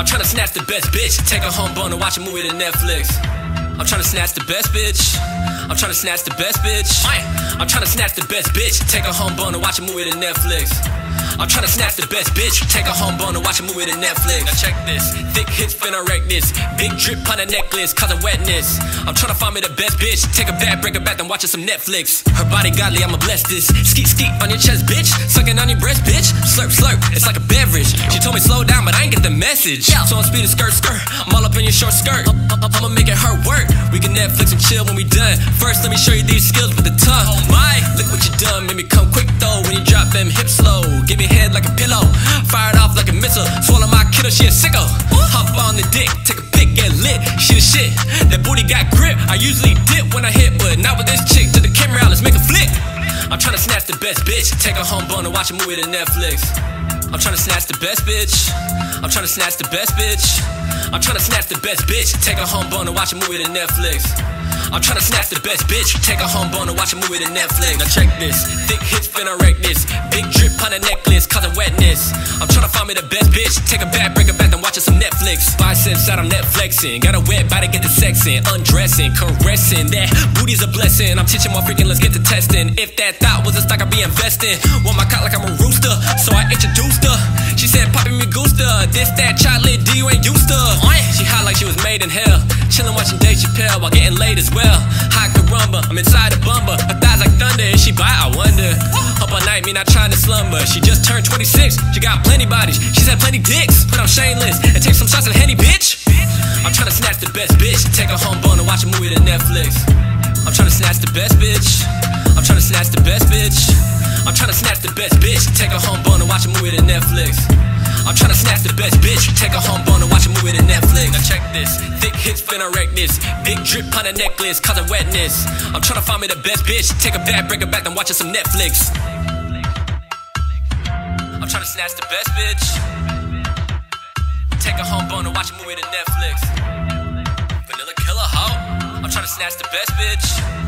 I'm tryna snatch the best bitch. Take her home bone and watch a movie to Netflix. I'm tryna snatch the best bitch. I'm tryna snatch the best bitch. I'm tryna snatch the best bitch. Take her home bone and watch a movie to Netflix. I'm tryna snatch the best bitch. Take her home bone and watch a movie to Netflix. Now check this. Thick hits finna wreck this. Big drip on a necklace, cause of wetness. I'm tryna find me the best bitch. Take a bad, break her back, then watching some Netflix. Her body godly, I'ma bless this. Skeet skeet on your chest, bitch. Sucking on your breast, bitch. Slurp slurp, it's like a beverage. She told me slow down, message. So I'm speeding skirt skirt. I'm all up in your short skirt. I- I- I'ma make it hurt work. We can Netflix and chill when we done. First, let me show you these skills with the tongue. Oh my, look what you done. Made me come quick though when you drop them hips slow. Give me head like a pillow. Fired off like a missile. Swallow my kiddo, she a sicko. Hop on the dick, take a pic, get lit. She the shit. That booty got grip. I usually dip when I hit, but not with this chick. To the camera, let's make a flick. I'm tryna snatch the best bitch. Take her home bone and watch a movie to Netflix. I'm tryna snatch the best bitch. I'm tryna snatch the best bitch. I'm tryna snatch the best bitch. Take her home bone and watch a movie to Netflix. I'm tryna snatch the best bitch. Take her home bone and watch a movie to Netflix. Now check this. Thick hits finna wreck this. Big drip on a necklace, causing wetness. I'm tryna find me the best bitch. Take a bad, break her back, then watching some Netflix. Biceps out, I'm Netflixing. Got a wet body, get the sex in. Undressing, caressing. That booty's a blessing. I'm teaching my freaking, let's get to testing. If that thought was a stock, I'd be investing. Want my cock like I'm a rooster, so I introduced her. Said, Poppy me gusta. This, that, chocolate, D, you ain't used to. She hot like she was made in hell. Chillin' watching Dave Chappelle while getting laid as well. Hot carumba, I'm inside a bumper. Her thighs like thunder, is she bite? I wonder. Up all night, me not trying to slumber. She just turned 26, she got plenty bodies. She's had plenty dicks. But I'm shameless and take some shots at Henny, bitch. I'm tryna snatch the best bitch. Take her home bone and watch a movie to Netflix. I'm tryna snatch the best bitch. I'm tryna snatch the best I'm tryna snatch the best bitch. Take her home bone and watch a movie to Netflix. I'm tryna snatch the best bitch. Take her home bone and watch a movie to Netflix. Now check this. Thick hits finna wreck this. Big drip on a necklace, causing wetness. I'm tryna find me the best bitch. Take a bad, break her back, then watching some Netflix. I'm tryna snatch the best bitch. Take her home bone and watch a movie to Netflix. Vanilla killer hoe. I'm tryna snatch the best bitch.